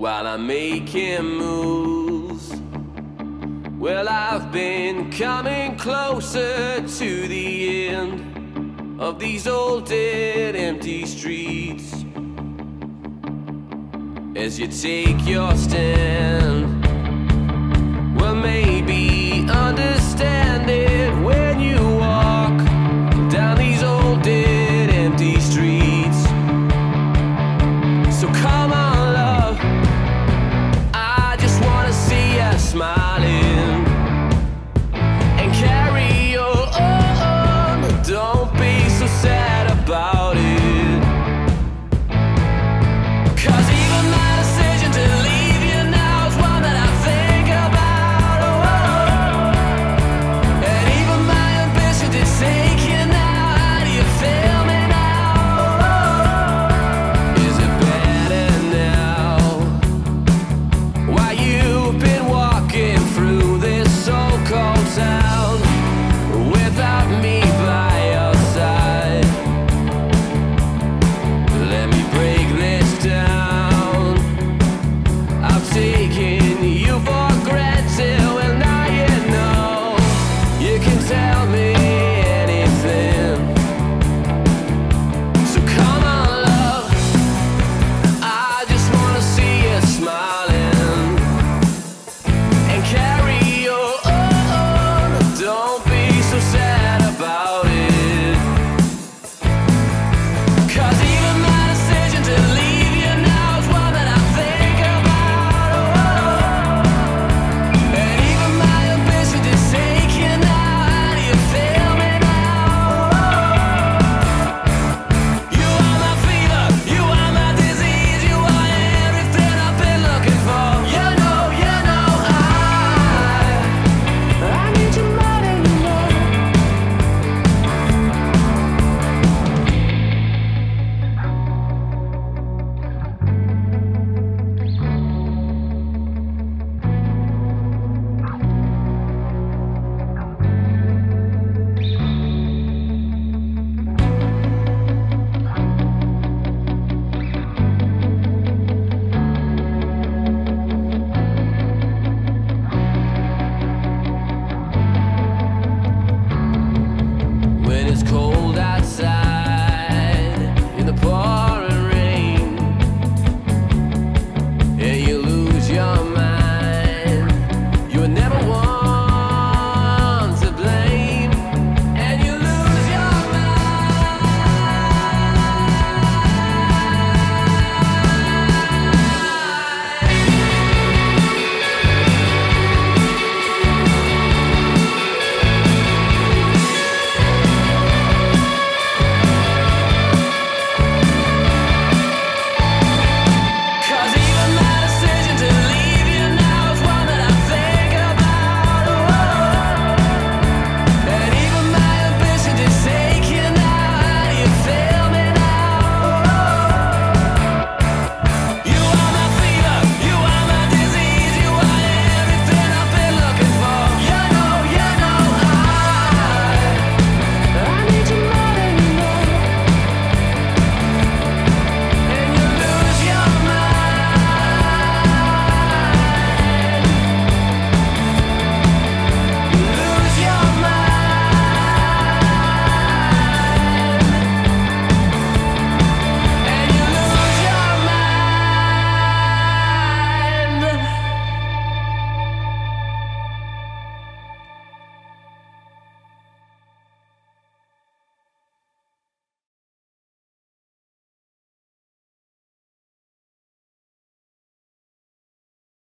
while I'm making moves. Well, I've been coming closer to the end of these old dead empty streets. As you take your stand.